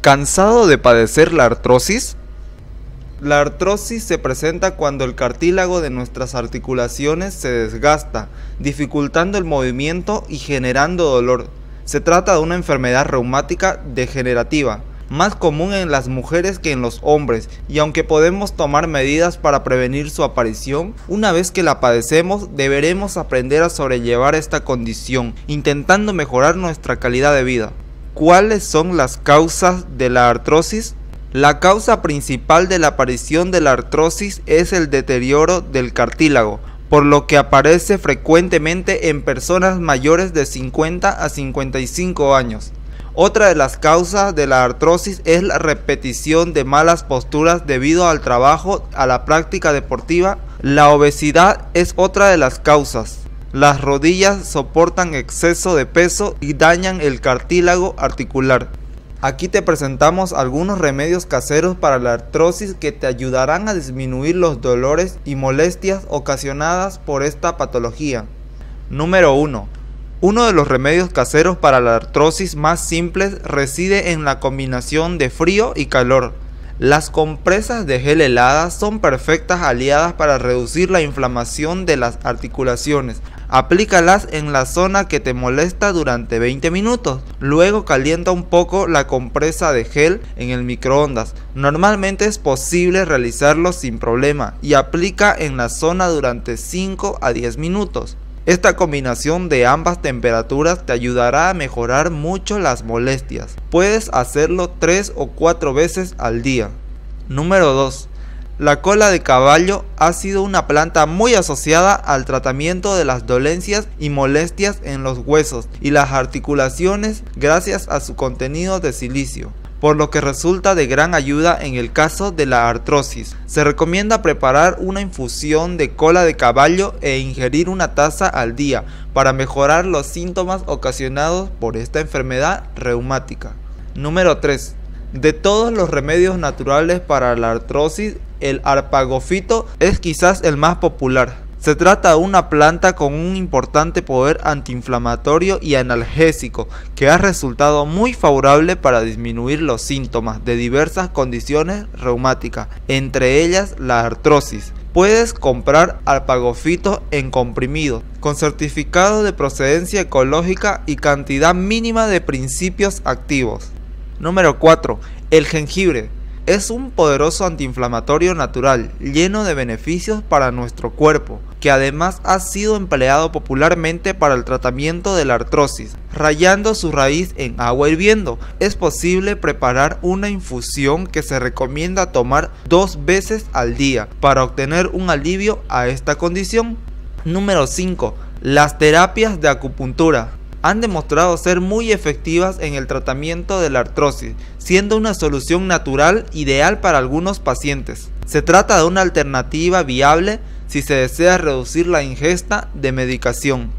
¿Cansado de padecer la artrosis? La artrosis se presenta cuando el cartílago de nuestras articulaciones se desgasta, dificultando el movimiento y generando dolor. Se trata de una enfermedad reumática degenerativa, más común en las mujeres que en los hombres, y aunque podemos tomar medidas para prevenir su aparición, una vez que la padecemos deberemos aprender a sobrellevar esta condición, intentando mejorar nuestra calidad de vida. ¿Cuáles son las causas de la artrosis? La causa principal de la aparición de la artrosis es el deterioro del cartílago, por lo que aparece frecuentemente en personas mayores de 50 a 55 años. Otra de las causas de la artrosis es la repetición de malas posturas debido al trabajo, a la práctica deportiva. La obesidad es otra de las causas. Las rodillas soportan exceso de peso y dañan el cartílago articular. Aquí te presentamos algunos remedios caseros para la artrosis que te ayudarán a disminuir los dolores y molestias ocasionadas por esta patología. Número 1. Uno de los remedios caseros para la artrosis más simples reside en la combinación de frío y calor. Las compresas de gel heladas son perfectas aliadas para reducir la inflamación de las articulaciones, Aplícalas en la zona que te molesta durante 20 minutos. Luego calienta un poco la compresa de gel en el microondas. Normalmente es posible realizarlo sin problema y aplica en la zona durante 5 a 10 minutos. Esta combinación de ambas temperaturas te ayudará a mejorar mucho las molestias. Puedes hacerlo 3 o 4 veces al día. Número 2. La cola de caballo ha sido una planta muy asociada al tratamiento de las dolencias y molestias en los huesos y las articulaciones gracias a su contenido de silicio por lo que resulta de gran ayuda en el caso de la artrosis. Se recomienda preparar una infusión de cola de caballo e ingerir una taza al día para mejorar los síntomas ocasionados por esta enfermedad reumática. Número 3. De todos los remedios naturales para la artrosis, el arpagofito es quizás el más popular. Se trata de una planta con un importante poder antiinflamatorio y analgésico que ha resultado muy favorable para disminuir los síntomas de diversas condiciones reumáticas, entre ellas la artrosis. Puedes comprar arpagofito en comprimido, con certificado de procedencia ecológica y cantidad mínima de principios activos. Número 4. El jengibre. Es un poderoso antiinflamatorio natural, lleno de beneficios para nuestro cuerpo, que además ha sido empleado popularmente para el tratamiento de la artrosis. Rayando su raíz en agua hirviendo, es posible preparar una infusión que se recomienda tomar dos veces al día para obtener un alivio a esta condición. Número 5. Las terapias de acupuntura han demostrado ser muy efectivas en el tratamiento de la artrosis, siendo una solución natural ideal para algunos pacientes. Se trata de una alternativa viable si se desea reducir la ingesta de medicación.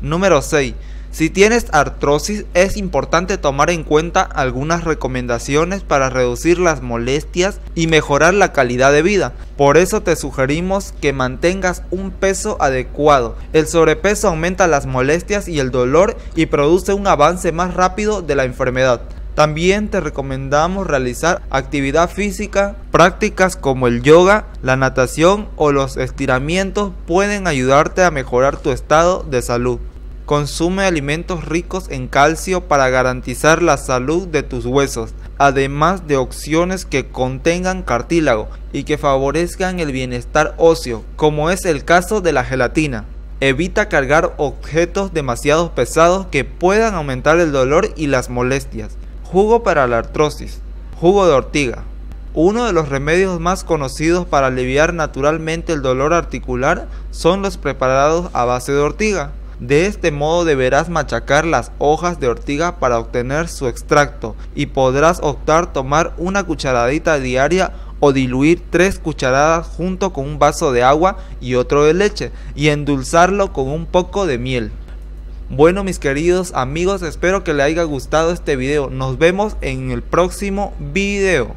Número 6. Si tienes artrosis es importante tomar en cuenta algunas recomendaciones para reducir las molestias y mejorar la calidad de vida. Por eso te sugerimos que mantengas un peso adecuado. El sobrepeso aumenta las molestias y el dolor y produce un avance más rápido de la enfermedad. También te recomendamos realizar actividad física, prácticas como el yoga, la natación o los estiramientos pueden ayudarte a mejorar tu estado de salud. Consume alimentos ricos en calcio para garantizar la salud de tus huesos, además de opciones que contengan cartílago y que favorezcan el bienestar óseo, como es el caso de la gelatina. Evita cargar objetos demasiado pesados que puedan aumentar el dolor y las molestias. Jugo para la artrosis. Jugo de ortiga. Uno de los remedios más conocidos para aliviar naturalmente el dolor articular son los preparados a base de ortiga. De este modo deberás machacar las hojas de ortiga para obtener su extracto y podrás optar tomar una cucharadita diaria o diluir tres cucharadas junto con un vaso de agua y otro de leche y endulzarlo con un poco de miel. Bueno mis queridos amigos espero que les haya gustado este video. Nos vemos en el próximo video.